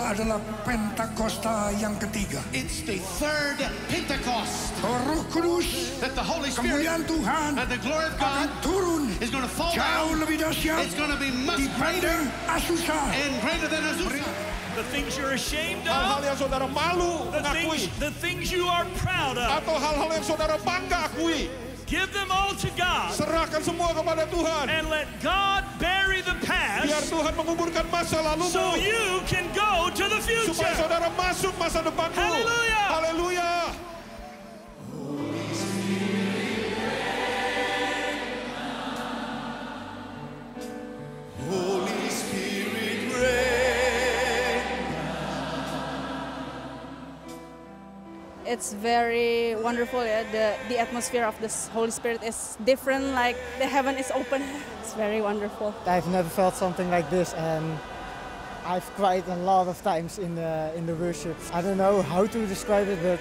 adalah Pentakosta yang ketiga. It's the third Pentecost Roh Kudus, that the Holy Spirit kemuliaan Tuhan and the glory of akan God turun is going to fall jauh down. lebih dahsyat It's going to be much greater Asusa. and greater than Azusa. The things you're ashamed hal-hal of, yang saudara malu the mengakui things, the things you are proud of, atau hal-hal yang saudara bangga akui give them all to God serahkan semua kepada Tuhan and let God past Tuhan menguburkan masa lalumu so you can go to the supaya future. saudara masuk masa depanmu Haleluya. It's very wonderful. Yeah? The, the atmosphere of the Holy Spirit is different, like the heaven is open. It's very wonderful. I've never felt something like this, and I've cried a lot of times in the in the worship. I don't know how to describe it, but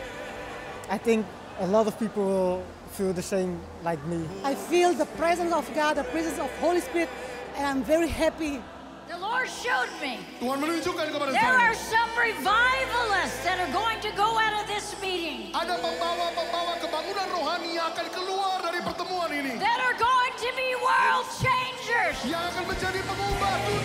I think a lot of people will feel the same like me. I feel the presence of God, the presence of Holy Spirit, and I'm very happy. The Lord showed me Tuhan menunjukkan kepada there are some revivalists that are going to go out of this meeting Ada pembawa-pembawa kebangunan rohani yang akan keluar dari pertemuan ini. that are going to be world changers. Yang akan menjadi pengubah dunia.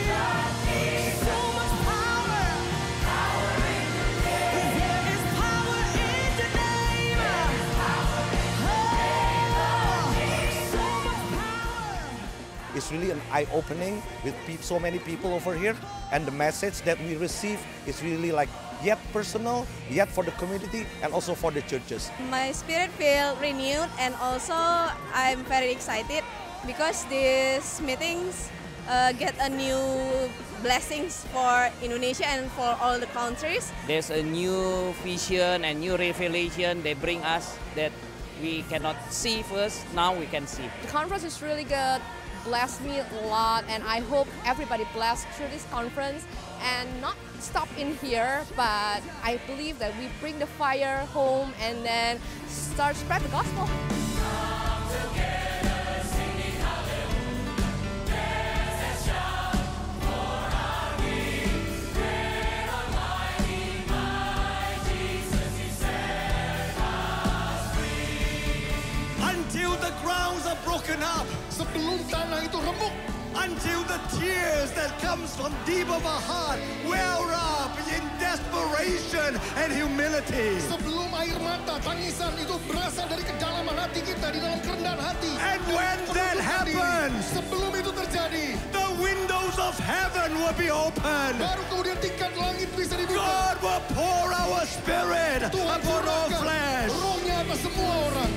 It's really an eye-opening with so many people over here, and the message that we receive is really like yet personal, yet for the community, and also for the churches. My spirit feel renewed and also I'm very excited because these meetings uh, get a new blessings for Indonesia and for all the countries. There's a new vision and new revelation they bring us that we cannot see first, now we can see. The conference is really good, blessed me a lot, and I hope everybody blessed through this conference and not stop in here, but I believe that we bring the fire home and then start spread the gospel. Are broken up. Sebelum tanah itu remuk. Until the tears that comes from deep of our heart well up in desperation and humility. Sebelum air mata tangisan itu berasal dari kedalaman hati kita di dalam kerendahan hati. And when that happens, sebelum itu terjadi, the windows of heaven will be open. Baru kemudian tingkat langit bisa dibuka. God will pour our spirit Tuhan upon all flesh. rohnya atas semua orang.